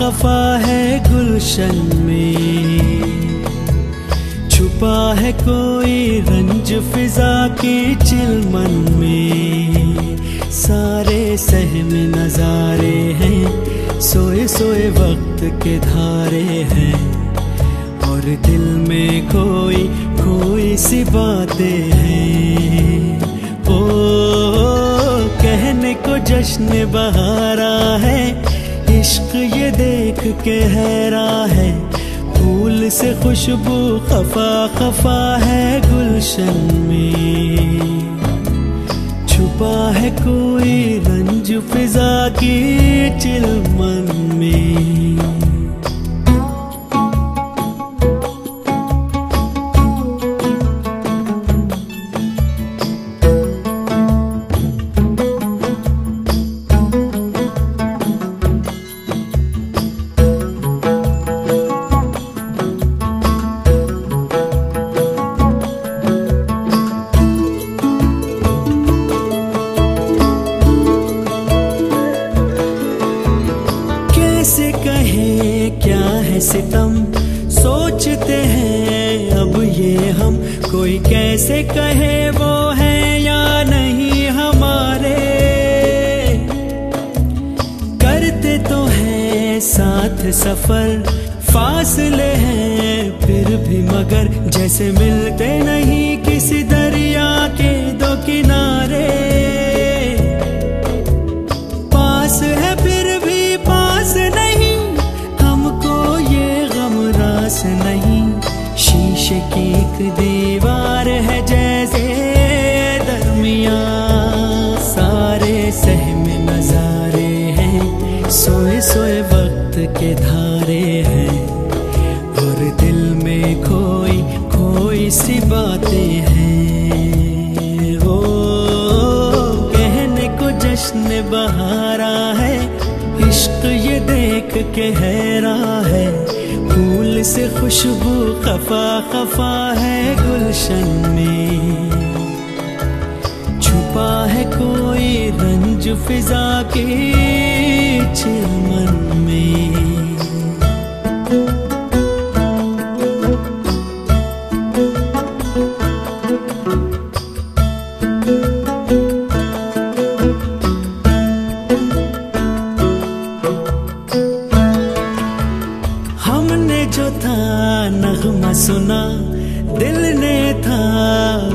खफा है गुलशन में। छुपा है कोई रंज फिजा के चिलमन में। सारे सहम नजारे हैं, सोए सोए वक्त के धारे हैं। और दिल में कोई कोई सी बातें हैं। ओ, कहने को जश्न है ये देख के हैरा है, फूल से खुशबू खफा खफा है गुलशन में। छुपा है कोई रंज फिजा की चिलमन में।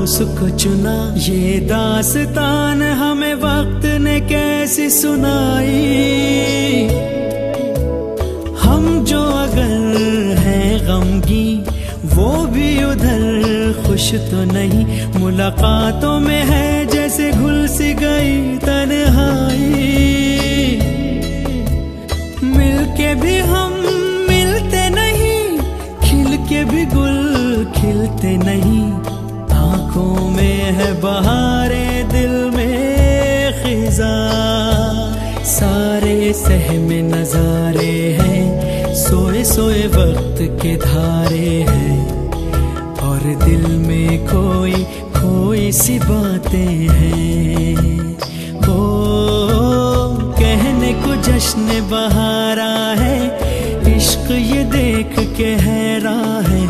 उसको चुना। ये दास्तान हमें वक्त ने कैसी सुनाई? हम जो अगर हैं गमगी, वो भी उधर खुश तो नहीं। मुलाकातों में है जैसे घुल सी गई तन्हाई। मिलके भी हम मिलते नहीं खिल के भी गुल खिलते नहीं। है बहारे दिल में खिजा। सारे सहम नजारे हैं, सोए सोए वक्त के धारे हैं। और दिल में कोई कोई सी बातें हैं। ओ, कहने को जश्न बहारा है, इश्क ये देख के हैरा है।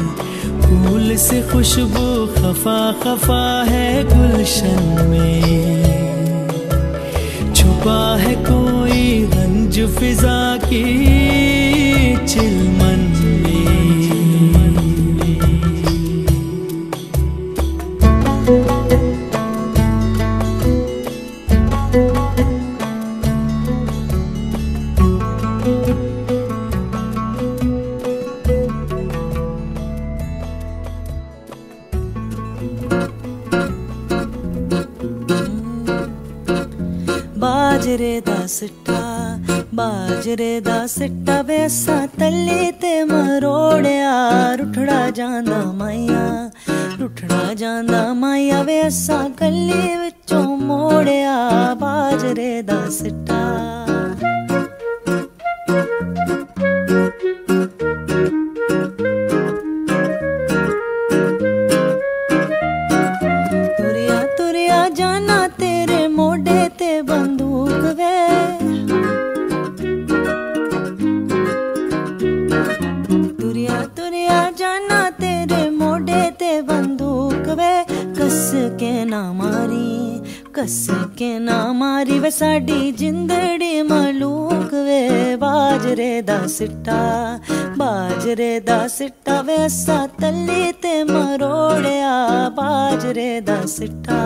फूल से खुशबू खफा खफा है गुलशन में। छुपा है कोई गंज फिजा की चिलमन। ਸਾਡੀ ਜਿੰਦੜੀ ਮਲੂਕ ਵੇ। ਬਾਜਰੇ ਦਾ ਸਿੱਟਾ, ਬਾਜਰੇ ਦਾ ਸਿੱਟਾ ਵੇ। ਸਾ ਤੱਲੇ ਤੇ ਮਰੋੜਿਆ, ਬਾਜਰੇ ਦਾ ਸਿੱਟਾ।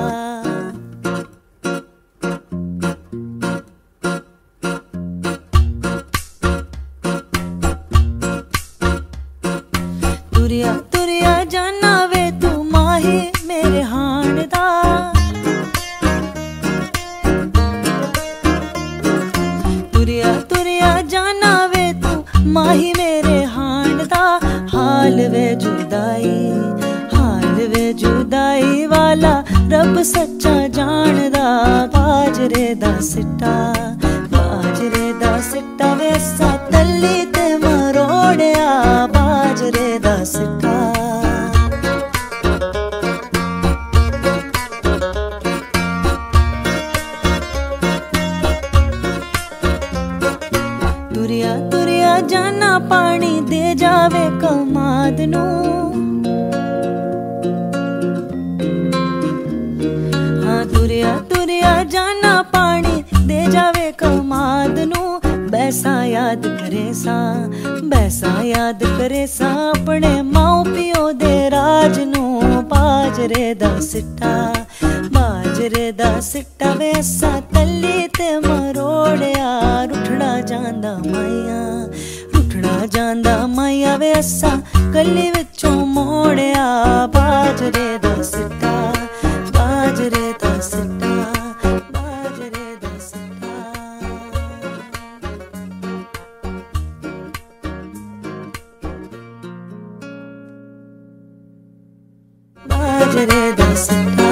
lost.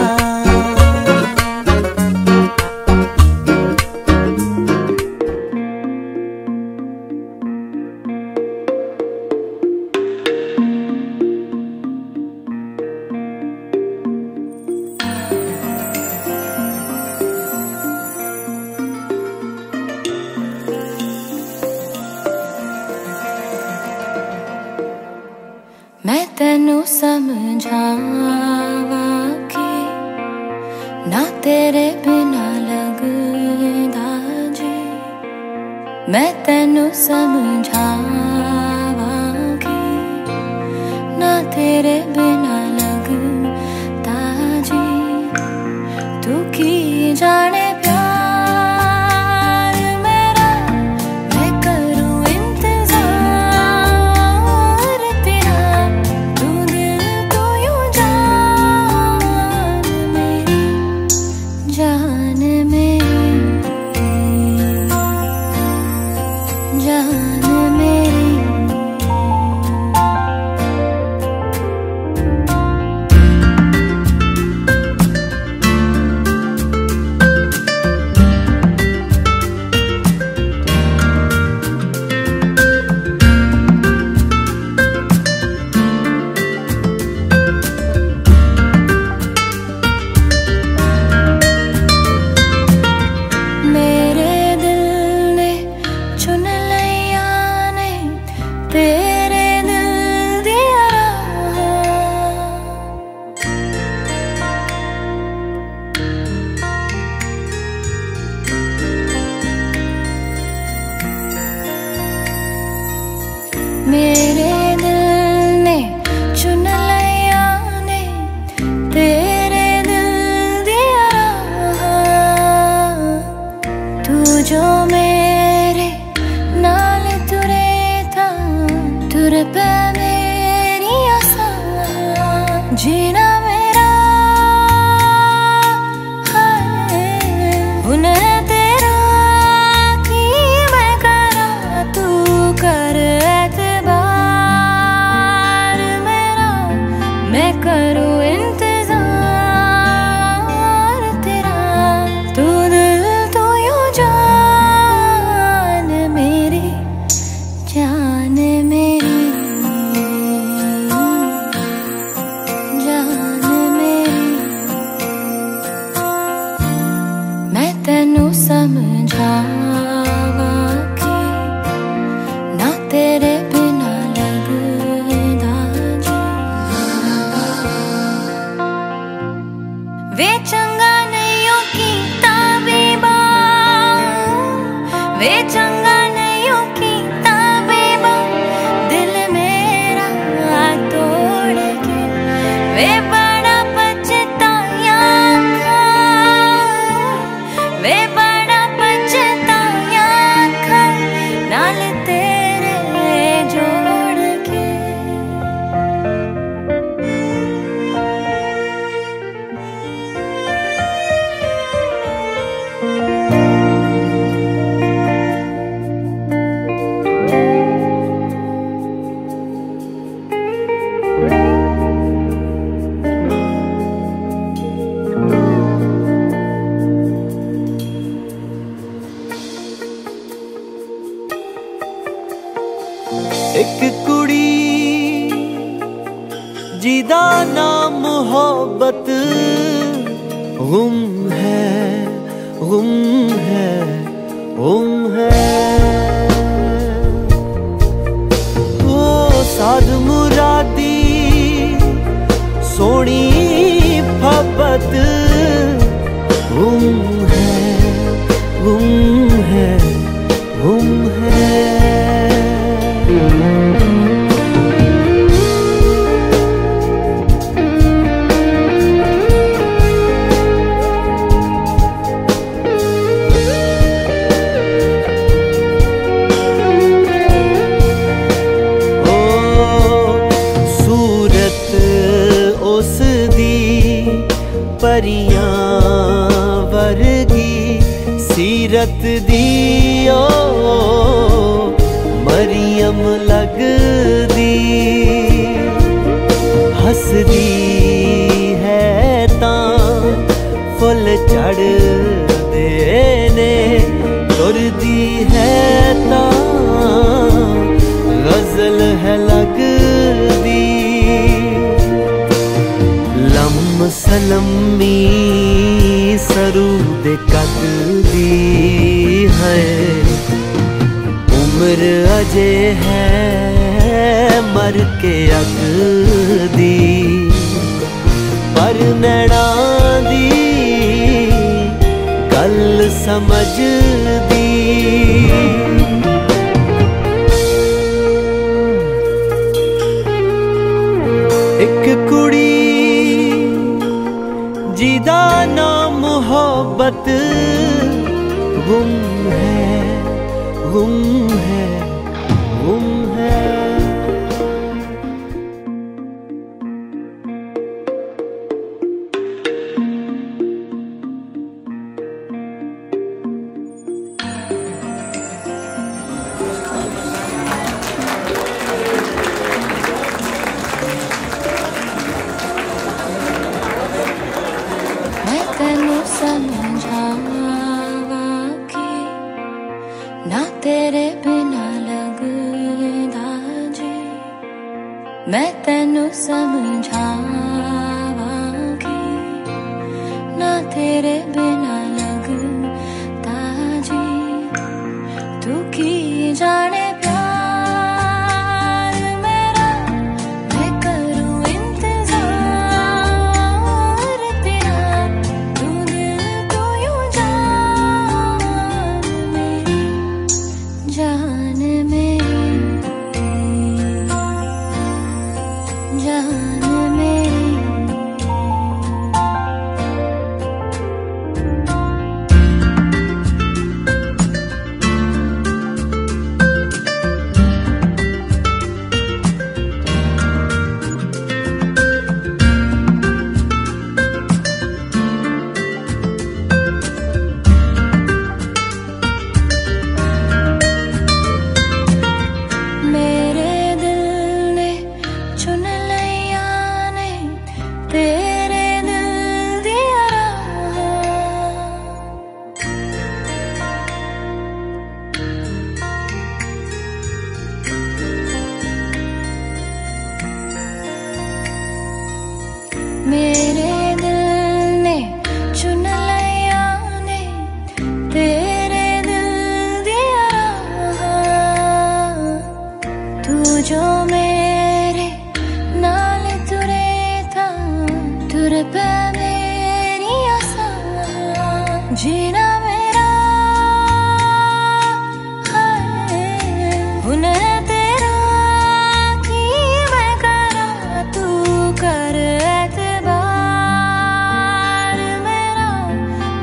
三分茶。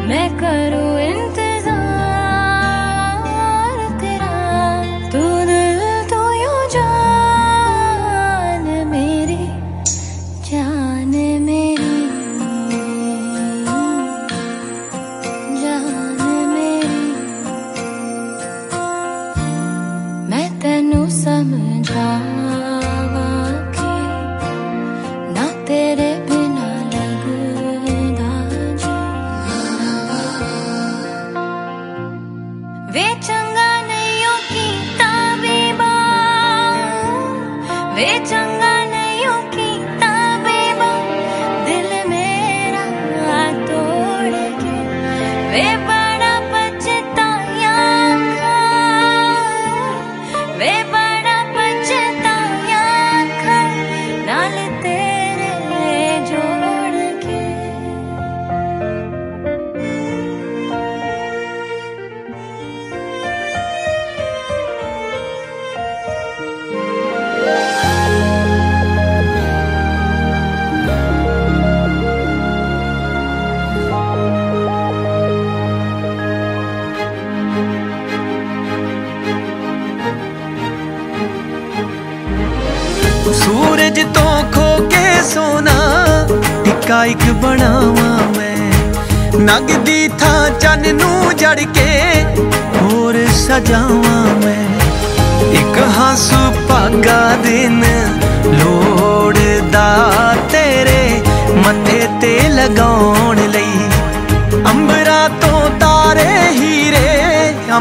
मैं करूँ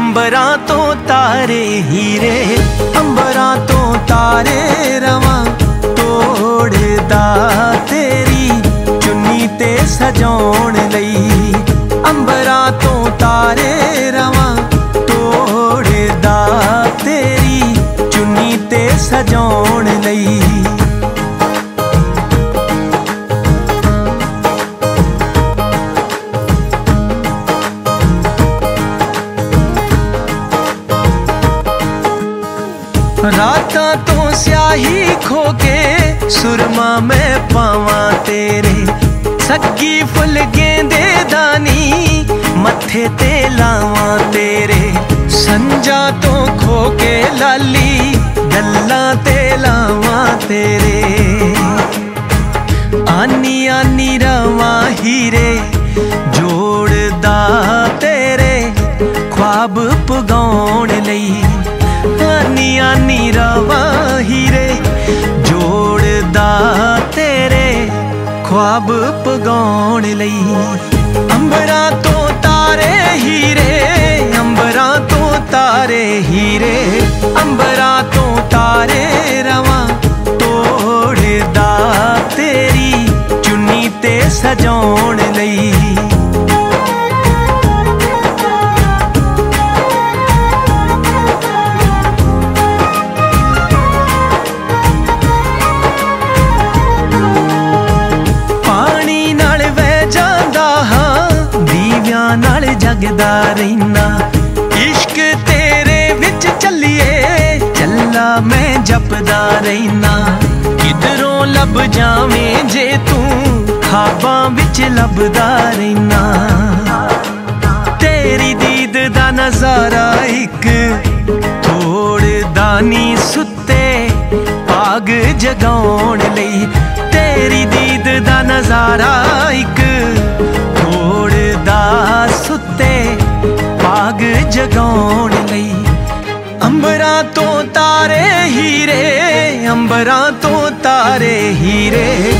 ਅੰਬਰਾਂ ਤੋਂ ਤਾਰੇ ਹੀਰੇ, ਅੰਬਰਾਂ ਤੋਂ ਤਾਰੇ ਰਵਾਂ ਤੋੜਦਾ ਤੇਰੀ ਚੁੰਨੀ ਤੇ ਸਜਾਉਣ ਲਈ। ਅੰਬਰਾਂ ਤੋਂ ਤਾਰੇ ਰਵਾਂ ਤੋੜਦਾ ਤੇਰੀ ਚੁੰਨੀ ਤੇ ਸਜਾਉਣ ਲਈ। ਸੁਰਮਾ ਮੈਂ ਪਾਵਾਂ ਤੇਰੇ। ਸੱਗੀ ਫੁੱਲ ਗੇਂਦੇ ਦਾਨੀ, ਮੱਥੇ ਤੇ ਲਾਵਾਂ ਤੇਰੇ। ਸੰਜਾ ਤੋਂ ਖੋ ਕੇ ਲਾਲੀ, ਗੱਲਾਂ ਤੇ ਲਾਵਾਂ ਤੇਰੇ। ਆਨੀ ਆਨੀ ਰਵਾਂ ਹੀਰੇ, ਜੋੜਦਾ ਤੇਰੇ। ਖੁਆਬ ਪਗਾਉਣ ਲਈ ਆਨੀ ਆਨੀ ਰਵਾਂ ਹੀਰੇ। ਜੋੜਦਾ ਤੇਰੇ ਖੁਆਬ ਪਗਾਉਣ ਲਈ। ਅੰਬਰਾਂ ਤੋਂ ਤਾਰੇ ਹੀਰੇ, ਅੰਬਰਾਂ ਤੋਂ ਤਾਰੇ ਹੀਰੇ, ਅੰਬਰਾਂ ਤੋਂ ਤਾਰੇ ਰਵਾਂ ਤੋੜਦਾ ਤੇਰੀ ਚੁੰਨੀ ਤੇ ਸਜਾਉਣ ਲਈ। ਨਾਲ ਜਗਦਾ ਇਸ਼ਕ ਤੇਰੇ ਵਿੱਚ ਚੱਲੀਏ ਚੱਲਾ ਮੈਂ ਜਪਦਾ ਰਹਿਣਾ ਕਿਧਰੋਂ ਲੱਭ ਜਾਵੇਂ ਜੇ ਤੂੰ ਖਾਬਾਂ ਵਿੱਚ ਲੱਭਦਾ ਰਹਿਣਾ ਤੇਰੀ ਦੀਦ ਦਾ ਨਜ਼ਾਰਾ ਇੱਕ ਥੋੜਦਾ ਨੀ ਸੁੱਤੇ ਪਾਗ ਜਗਾਉਣ ਲਈ। ਤੇਰੀ ਦੀਦ ਦਾ ਨਜ਼ਾਰਾ ਇੱਕ ਥੋੜਦਾ ਸੁੱਤੇ ਜਗਾਉਣ ਲਈ। ਅੰਬਰਾਂ ਤੋਂ ਤਾਰੇ ਹੀਰੇ ਅੰਬਰਾਂ ਤੋਂ ਤਾਰੇ ਹੀਰੇ।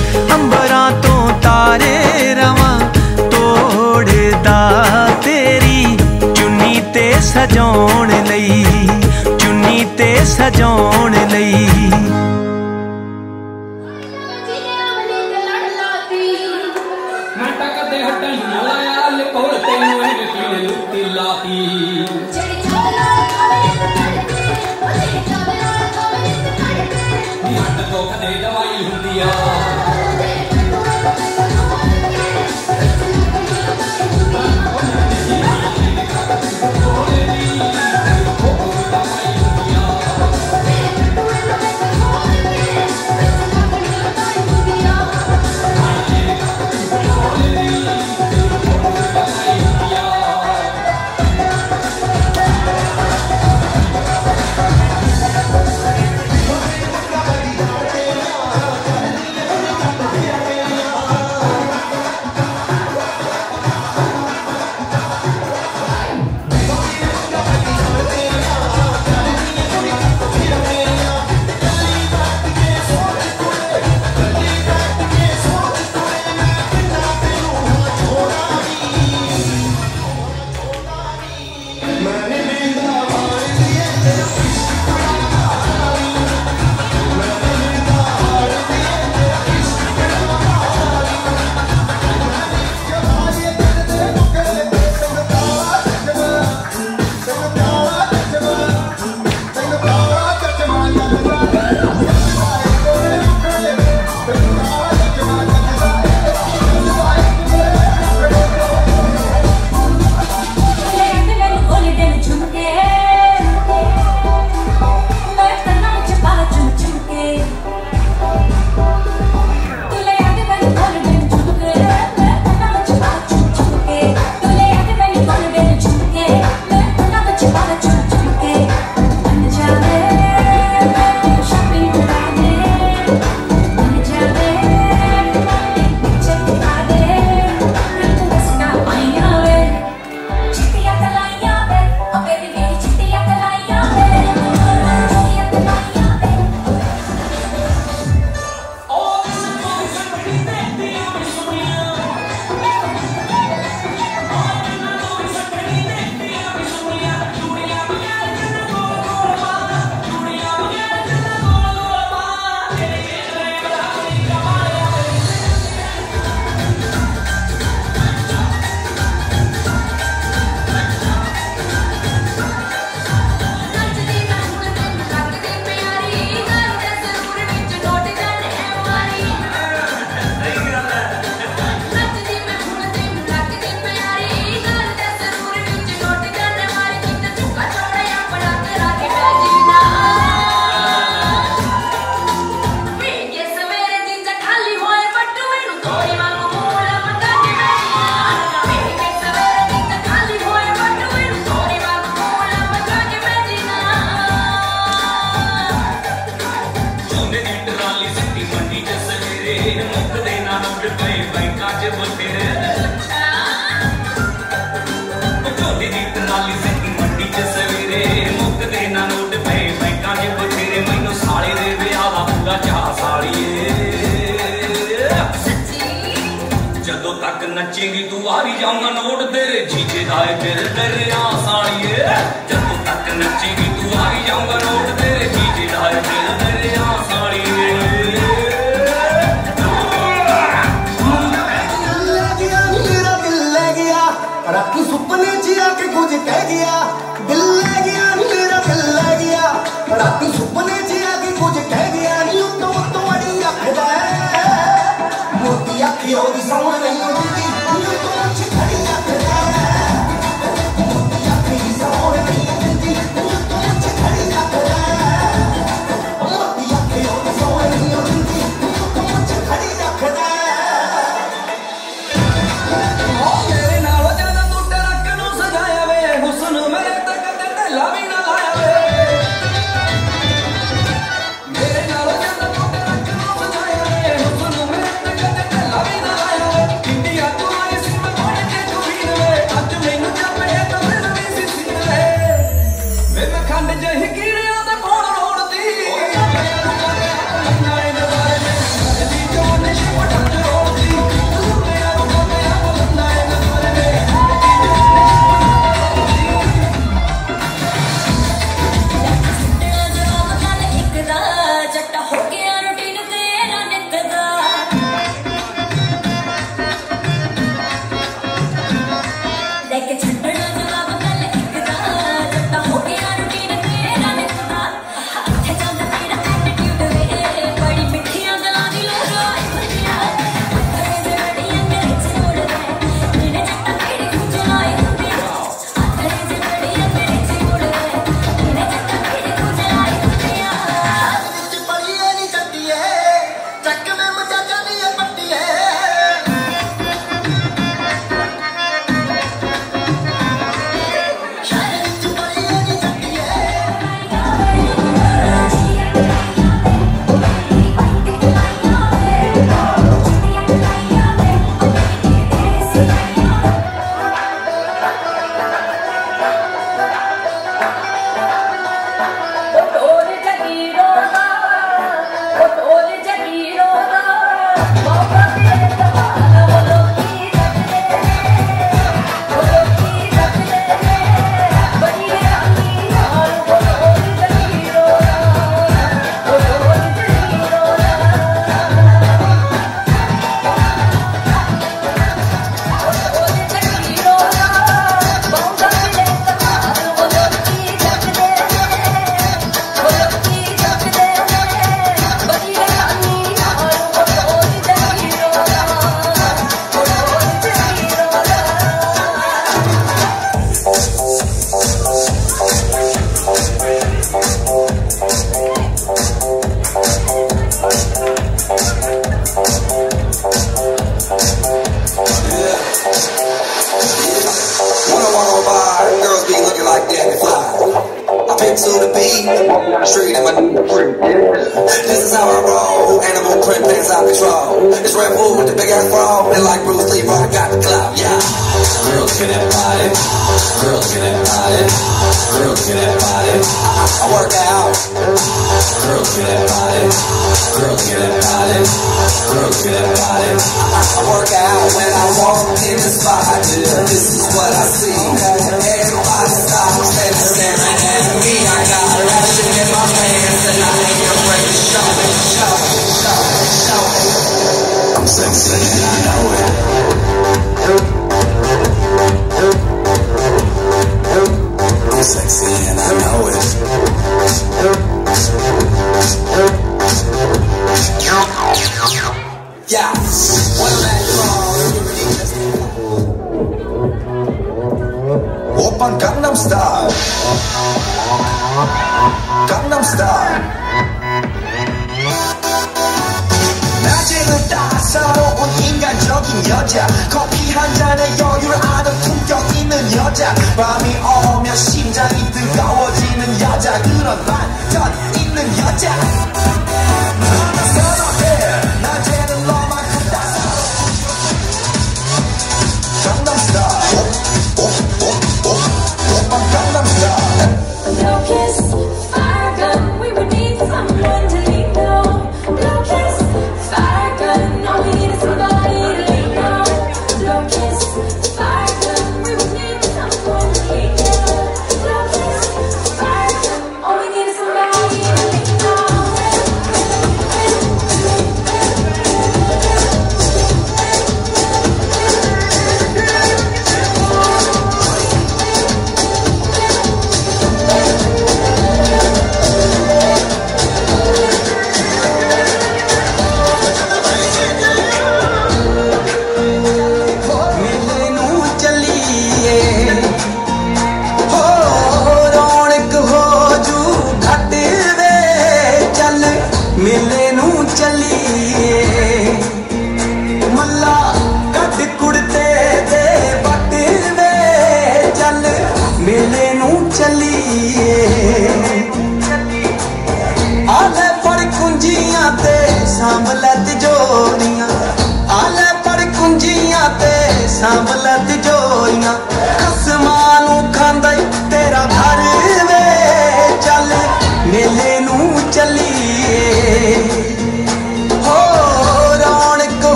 전 있는 여자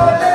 Hallelujah.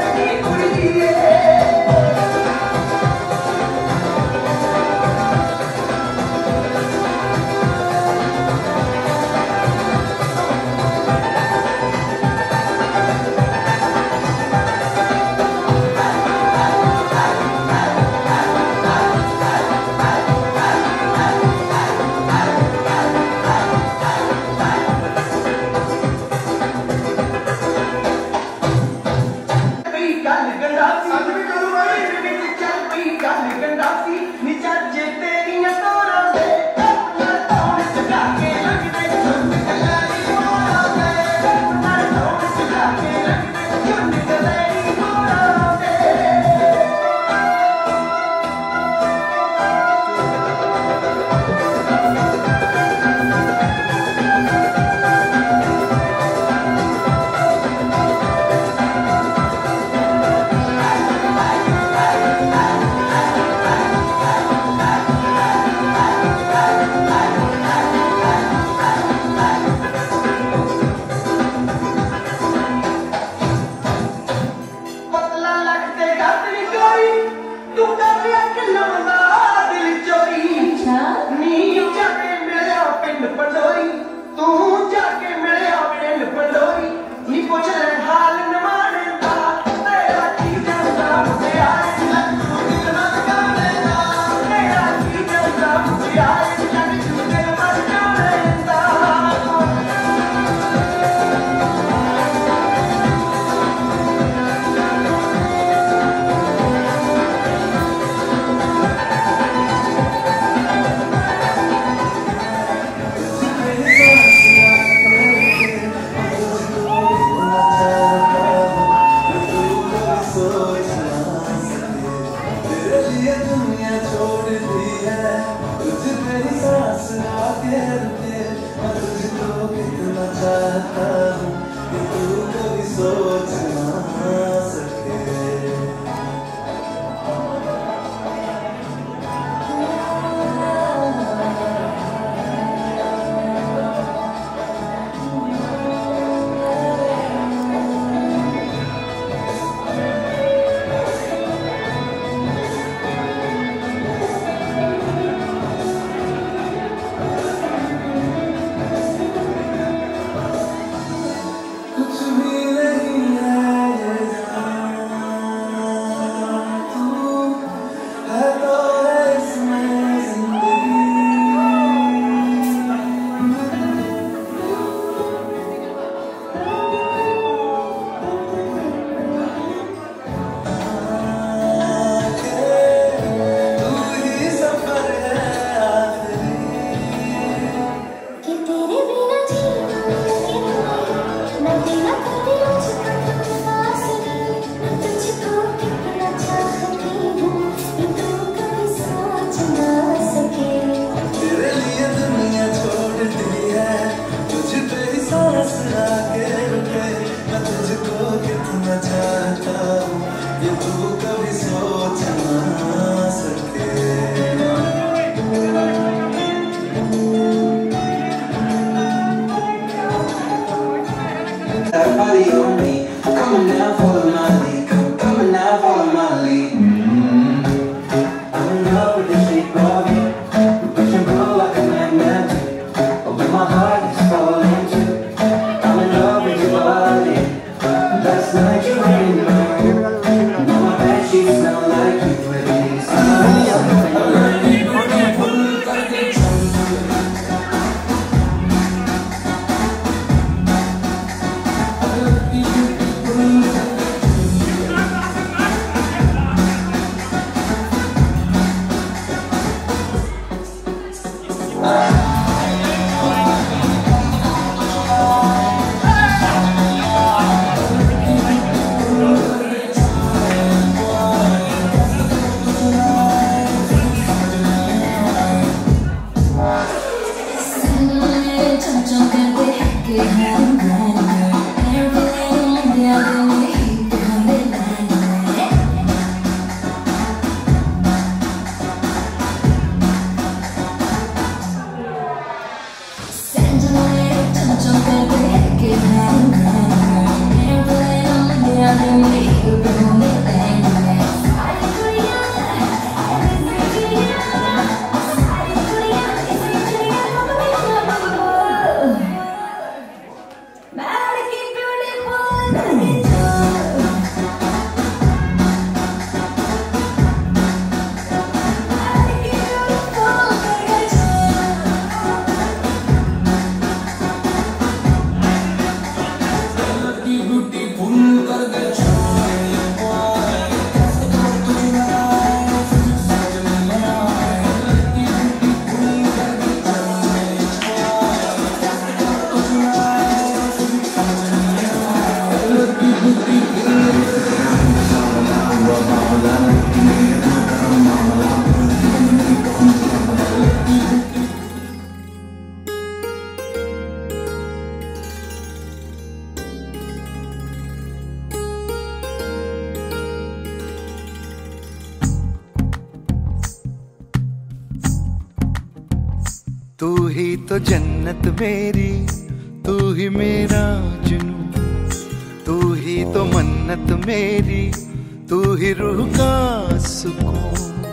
तू ही रूह का सुकून,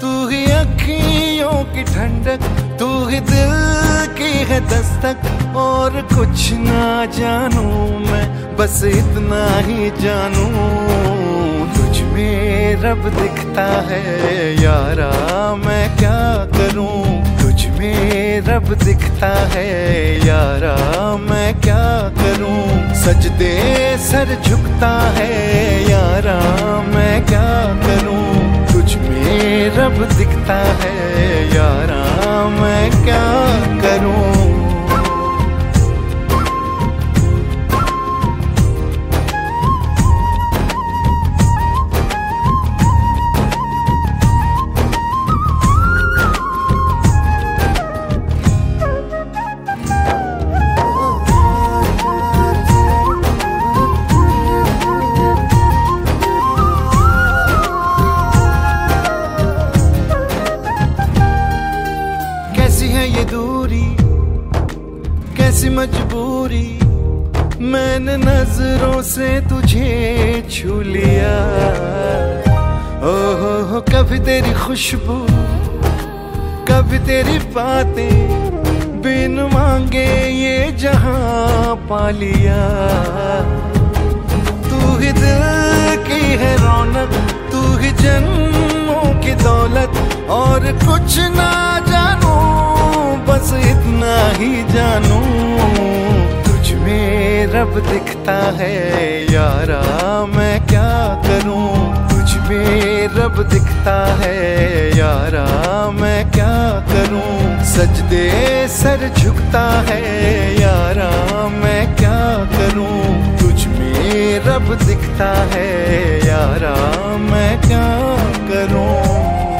तू ही अखियों की ठंडक, तू ही दिल की है दस्तक, और कुछ ना जानू मैं, बस इतना ही जानू। तुझ में रब दिखता है, यारा मैं क्या करूँ? में रब दिखता है, यारा मैं क्या करूँ? सजदे सर झुकता है, यारा मैं क्या करूँ? कुछ में रब दिखता है, यारा मैं क्या करूँ? से तुझे छू लिया। ओहो कभी तेरी खुशबू, कभी तेरी बातें बिन मांगे ये जहाँ पा लिया। तू ही दिल की है रौनक, तू ही जन्मों की दौलत, और कुछ ना जानू, बस इतना ही जानू। में रब दिखता है, यारा मैं क्या करूँ? तुझ में रब दिखता है, यारा मैं क्या करूँ? सजदे सर झुकता है, यारा मैं क्या करूँ? तुझ में रब दिखता है, यारा मैं क्या करूँ?